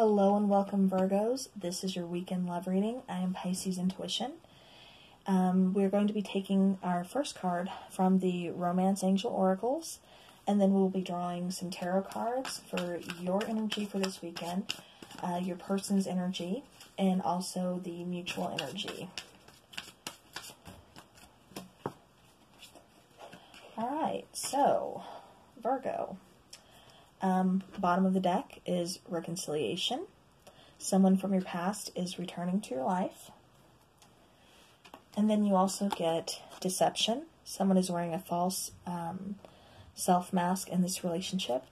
Hello and welcome, Virgos. This is your weekend love reading. I am Pisces Intuition. Um, we're going to be taking our first card from the Romance Angel Oracles, and then we'll be drawing some tarot cards for your energy for this weekend, uh, your person's energy, and also the mutual energy. All right, so Virgo. Um, bottom of the deck is reconciliation. Someone from your past is returning to your life. And then you also get deception. Someone is wearing a false um, self mask in this relationship.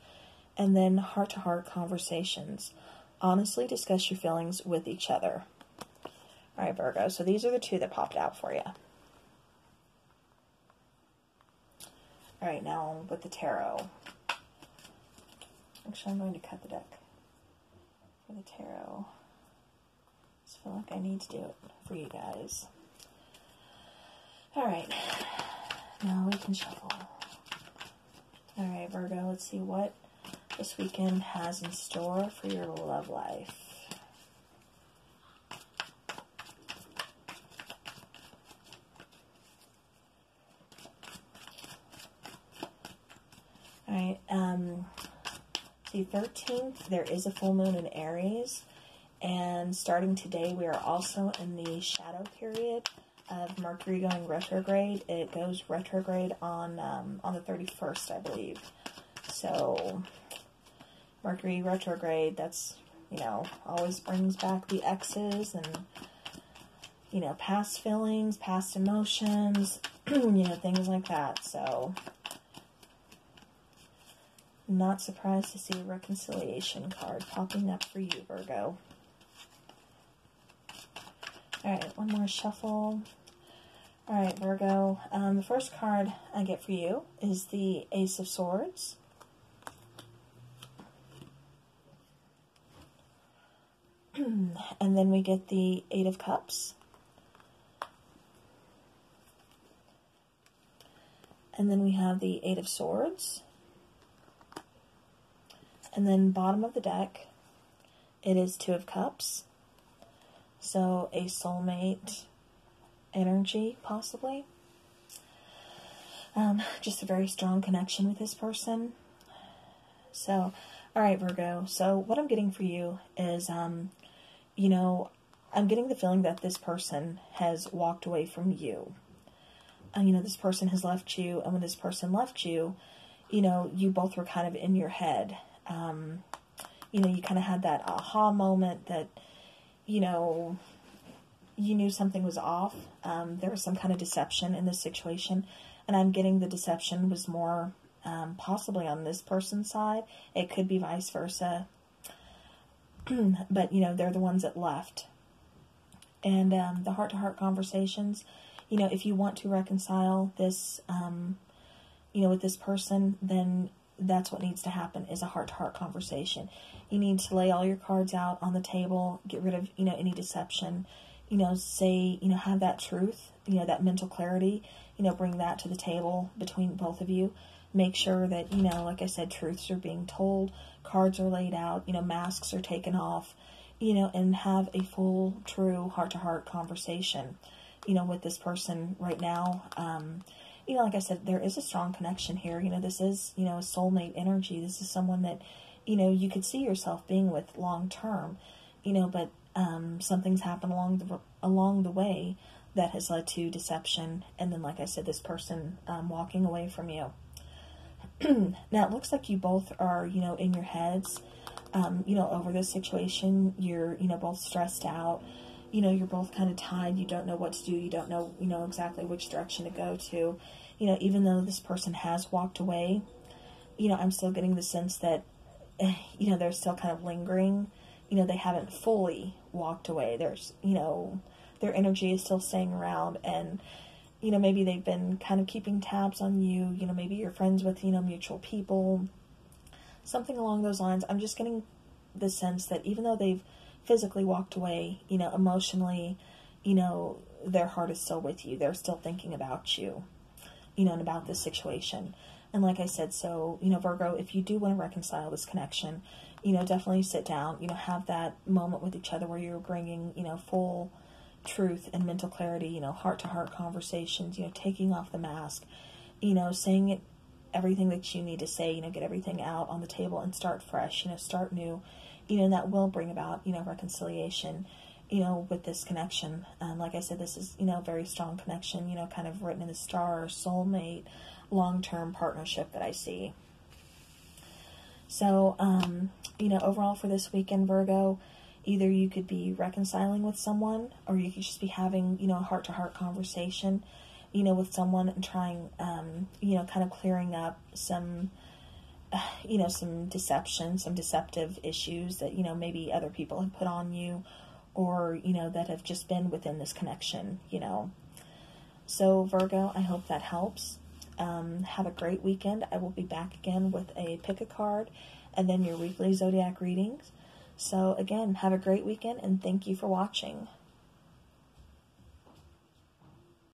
And then heart to heart conversations. Honestly discuss your feelings with each other. All right, Virgo. So these are the two that popped out for you. All right, now with the tarot. Actually, I'm going to cut the deck for the tarot. I just feel like I need to do it for you guys. Alright, now we can shuffle. Alright, Virgo, let's see what this weekend has in store for your love life. Alright, um, the 13th, there is a full moon in Aries. And starting today, we are also in the shadow period of Mercury going retrograde. It goes retrograde on um, on the 31st, I believe. So, Mercury retrograde, that's, you know, always brings back the exes and, you know, past feelings, past emotions, you know, things like that. So, not surprised to see a reconciliation card popping up for you, Virgo. Alright, one more shuffle. Alright, Virgo. Um, the first card I get for you is the Ace of Swords. and then we get the Eight of Cups. And then we have the Eight of Swords. And then bottom of the deck, it is Two of Cups. So a soulmate energy, possibly. Um, just a very strong connection with this person. So, all right, Virgo. So what I'm getting for you is, um, you know, I'm getting the feeling that this person has walked away from you. And, you know, this person has left you, and when this person left you, you know, you both were kind of in your head um, you know, you kind of had that aha moment that, you know, you knew something was off. Um, there was some kind of deception in this situation. And I'm getting the deception was more um, possibly on this person's side. It could be vice versa. but, you know, they're the ones that left. And um, the heart to heart conversations, you know, if you want to reconcile this, um, you know, with this person, then that's what needs to happen is a heart-to-heart conversation. You need to lay all your cards out on the table, get rid of, you know, any deception, you know, say, you know, have that truth, you know, that mental clarity, you know, bring that to the table between both of you. Make sure that, you know, like I said, truths are being told, cards are laid out, you know, masks are taken off, you know, and have a full, true heart-to-heart conversation, you know, with this person right now. Um, you know, like I said, there is a strong connection here. You know, this is, you know, a soulmate energy. This is someone that, you know, you could see yourself being with long term, you know, but um, something's happened along the along the way that has led to deception, and then, like I said, this person um, walking away from you. now it looks like you both are, you know, in your heads, um, you know, over this situation. You're, you know, both stressed out you know, you're both kind of tied. You don't know what to do. You don't know, you know, exactly which direction to go to. You know, even though this person has walked away, you know, I'm still getting the sense that, you know, they're still kind of lingering. You know, they haven't fully walked away. There's, you know, their energy is still staying around and, you know, maybe they've been kind of keeping tabs on you. You know, maybe you're friends with, you know, mutual people. Something along those lines. I'm just getting the sense that even though they've physically walked away, you know, emotionally, you know, their heart is still with you. They're still thinking about you, you know, and about this situation. And like I said, so, you know, Virgo, if you do want to reconcile this connection, you know, definitely sit down, you know, have that moment with each other where you're bringing, you know, full truth and mental clarity, you know, heart to heart conversations, you know, taking off the mask, you know, saying it, everything that you need to say, you know, get everything out on the table and start fresh, you know, start new, you know, and that will bring about, you know, reconciliation, you know, with this connection. Um, like I said, this is, you know, very strong connection, you know, kind of written in the star, soulmate, long term partnership that I see. So, um, you know, overall for this weekend, Virgo, either you could be reconciling with someone or you could just be having, you know, a heart to heart conversation, you know, with someone and trying, um, you know, kind of clearing up some, you know, some deception, some deceptive issues that, you know, maybe other people have put on you or, you know, that have just been within this connection, you know. So, Virgo, I hope that helps. Um, have a great weekend. I will be back again with a pick a card and then your weekly zodiac readings. So, again, have a great weekend and thank you for watching.